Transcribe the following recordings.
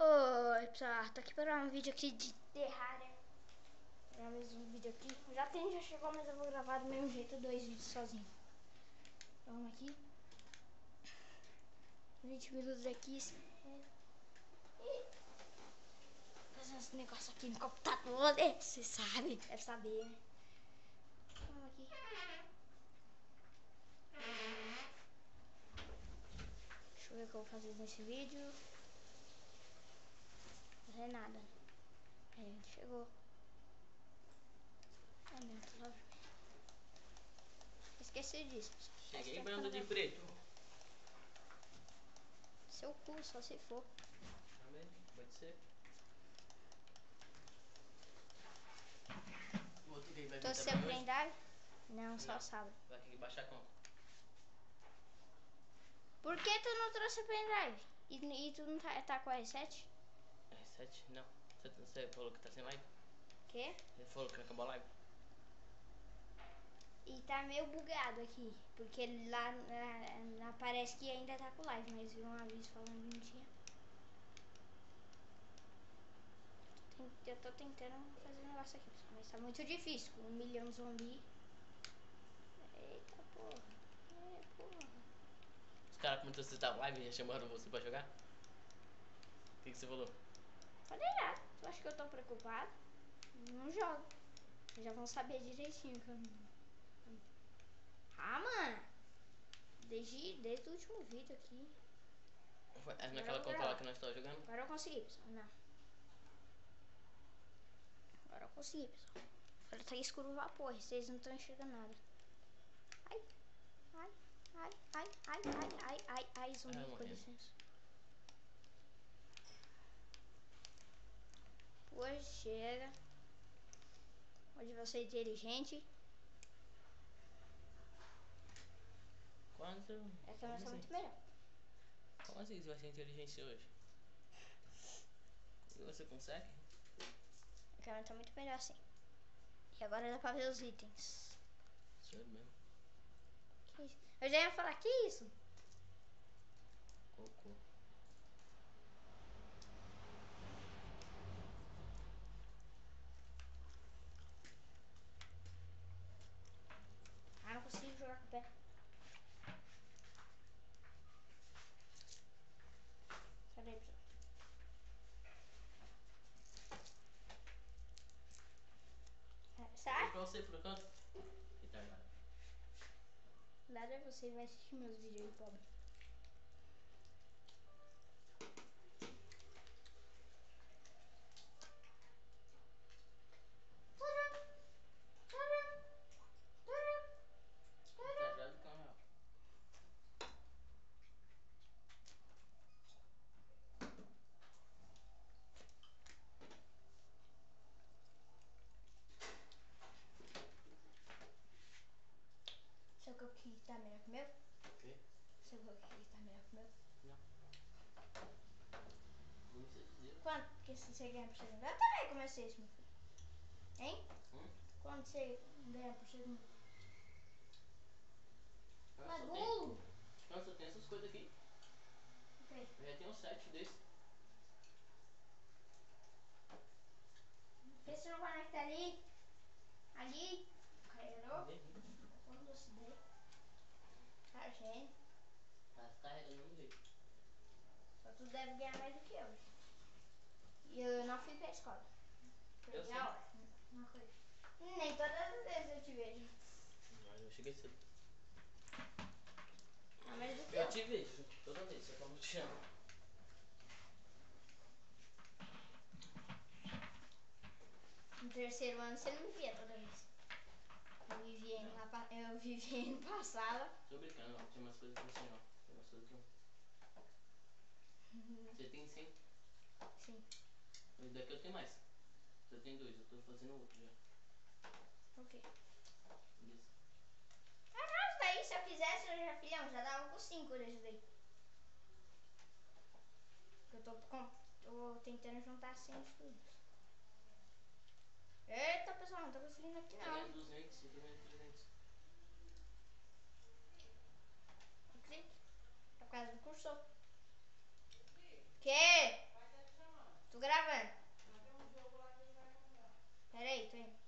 Oi pessoal, tô aqui para um vídeo aqui de Terraria. Pra mais um vídeo aqui. Já tem, já chegou, mas eu vou gravar do mesmo jeito dois vídeos sozinho. Então, Vamos aqui. 20 minutos aqui. Fazendo esse negócio aqui no computador, né? Você sabe, deve saber, né? Vamos aqui. Deixa eu ver o que eu vou fazer nesse vídeo fazer nada. Aí ele chegou. Ai meu Deus, Esqueci disso. Cheguei bando de preto. Seu cu, só se for. Também, pode ser. O Tô sem hoje? prendar? Não, só Não. sábado. Vai ter que baixar a conta. Por que tu não trouxe pendrive? E, e tu não tá, tá com a R7? R7? Não. Você, você falou que tá sem live? Quê? Você falou que acabou a live? E tá meio bugado aqui. Porque lá na, na- parece que ainda tá com live, mas viu um aviso falando que não tinha. Eu tô tentando fazer um negócio aqui, pessoal, mas tá muito difícil. Com um milhão de zumbi. Eita porra. É, porra. Os caras comentou que você tava live e já chamaram você pra jogar? O que, que você falou? Falei nada. Tu acha que eu tô preocupado? Não jogo. Já vão saber direitinho que eu não. Ah, mano. Desde, desde o último vídeo aqui. Foi- É naquela conta lá que nós estamos jogando? Agora eu consegui, pessoal. Não. Agora eu consegui, pessoal. Agora tá escuro o vapor. Vocês não estão enxergando nada. Ai. Ai. Ai, ai, ai, ai, ai, ai, ai, zumbi, Ai, com licença. Hoje chega. Hoje você é inteligente. Quanto? É nós tá assim? muito melhor. Como assim você vai ser inteligente hoje? E você consegue? A câmera tá muito melhor assim. E agora dá pra ver os itens. Sério mesmo. Que isso? Eu já ia falar, que isso? Cocô. Ah, não consigo jogar com o pé. Cadê, pessoal? Ah, E Sai? pra você, por? Retardado. Nada você vai assistir meus vídeos aí, pobre. Retardado do canal. Seu cookie tá melhor que o meu? O quê? Seu cookie tá melhor que o meu? Não sei dizer. Quanto que você ganha por segundo? Eu também comecei isso, meu filho. Hein? Hum? Quanto você ganha por segundo? Ah, Mas burro! Não, só tem essas coisas aqui. Eu já tenho um sete. Por que você não conecta ali? Ali? Carregou? Quando você der? Cargando. Tá carregando do mesmo jeito. Só tu deve ganhar mais do que eu. E eu não fui pra escola. Eu sei. a hora. Uma coisa. Nem todas as vezes eu te vejo. Mas eu cheguei cedo. Ah, mais do que Eu eu. te vejo toda vez, só não te chamo. No terceiro ano você não me via toda vez. Eu vivia indo lá pra, eu vivia indo pra sala. Tô brincando, não. Tem umas coisas que você não. Que eu. Você tem sim. Sim. E daqui eu tenho mais. Você tem dois, eu tô fazendo outro já. O quê? Isso. Ah, não, isso daí, se eu quisesse, eu já, filhão, já dava com cinco desse daí. Eu tô, com, tô tentando juntar assim tudo. Eita, pessoal, não tô conseguindo aqui não. ganhando 200, por causa do cursor. Que? Tô gravando. Peraí, tô indo.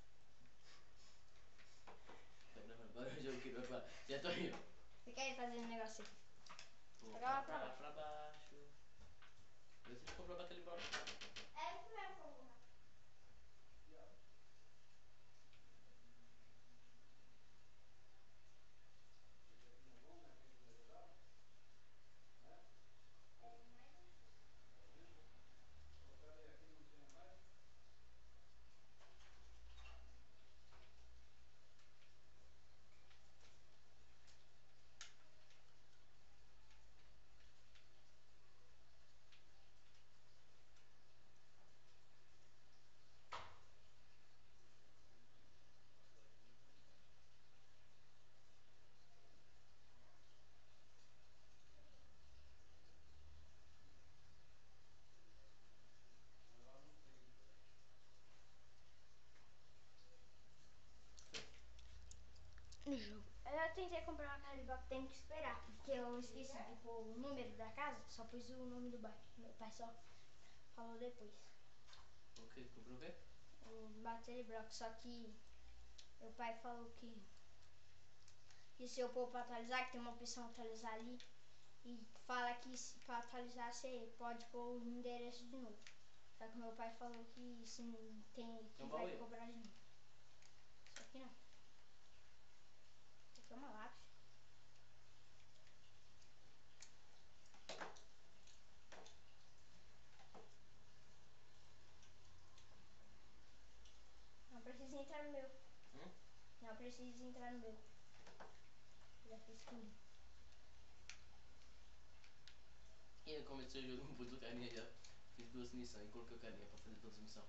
Bora o. Já tô indo. Fica aí fazendo um negócio aqui. Vou pra lá pra baixo. Vê se ficou pra bater ele embora. É isso mesmo. Tentei comprar uma Caliba que tem que esperar, porque eu esqueci de pôr o número da casa, só pus o nome do bairro. Meu pai só falou depois. O que? Comprou o quê? O battery block, só que meu pai falou que, que se eu pôr pra atualizar, que tem uma opção atualizar ali, e fala que se, pra atualizar você pode pôr o endereço de novo. Só que meu pai falou que se tem que Tem um vai baú aí? cobrar de novo. Só que não. É uma lápis. Não precisa entrar no meu. Hum? Não precisa entrar no meu. Já fiz tudo. E eu comecei o jogo, pus o carinha já. Fiz duas missões e coloquei o carinha pra fazer todas as missões.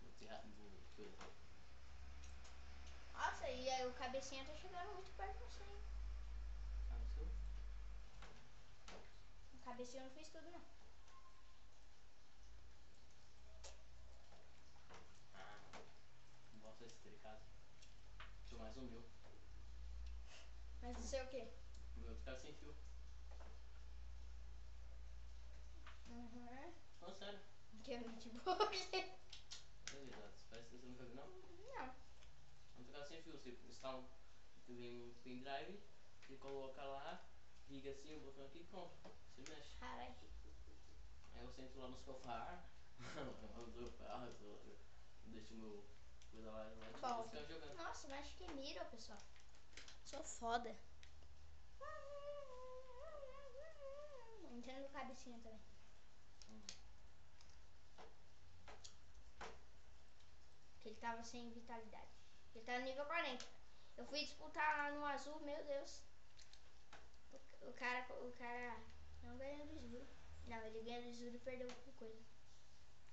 Vou tirar, vou coisa. Nossa, e aí o cabecinha tá chegando muito perto de você, hein? Ah, sei. O cabecinha não fez tudo, não. Ah, não gosto desse tricado. Deixa mais um meu. Mas não sei o quê. O meu ficar sem fio. Uhum. Não, sério. Que é muito bom. É verdade. Parece que você nunca viu, não? Ficar sem fio. Você instala um, pendrive, você coloca lá, liga assim o botão aqui e pronto. Você mexe. Caralho. Aí eu sento lá no sofá, no sofá, eu deixo o meu coisa lá, lá e Bom. fica jogando. Nossa, mas que mira, pessoal. Sou foda. Entendo o cabecinha também. Hum. Que ele tava sem vitalidade. Ele tá no nível 40. Eu fui disputar lá no azul, meu Deus. O, o cara, o cara não ganhou do Zuro. Não, ele ganhou do Zuro e perdeu por coisa.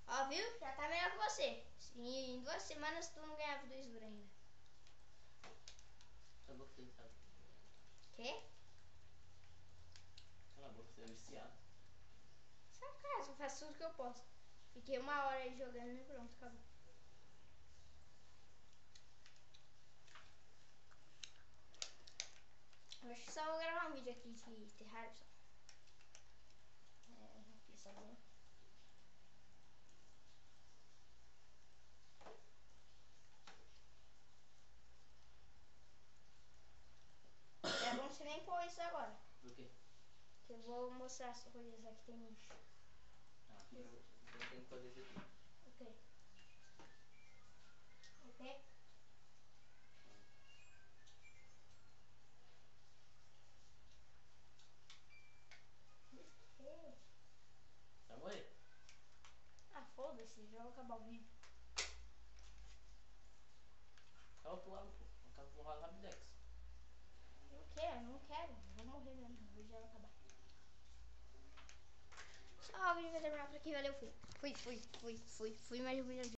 Ó, viu? Já tá melhor que você. Em, em duas semanas tu não ganhava do Zuro ainda. Boca, você sabe. Quê? Cala a boca, você é viciado. Sabe, cara, eu faço tudo que eu posso. Fiquei uma hora aí jogando e pronto, acabou. Eu acho que só vou gravar um vídeo aqui de Terraria só. É, aqui só vou. É bom você nem pôr isso agora. Do quê? Que eu vou mostrar as coisas aqui tem lixo. Ah, eu, eu tenho que fazer isso aqui. Ok? Ok. Vai morrer. Foda-se, já vou acabar o vídeo. Acaba pulando, pô. Acaba pulando rapidex. Não quero, não quero. Vou morrer mesmo, o vídeo já vai acabar. Só o vídeo vai terminar por aqui, valeu, fui. Fui, fui, fui, fui, fui, mais um vídeo.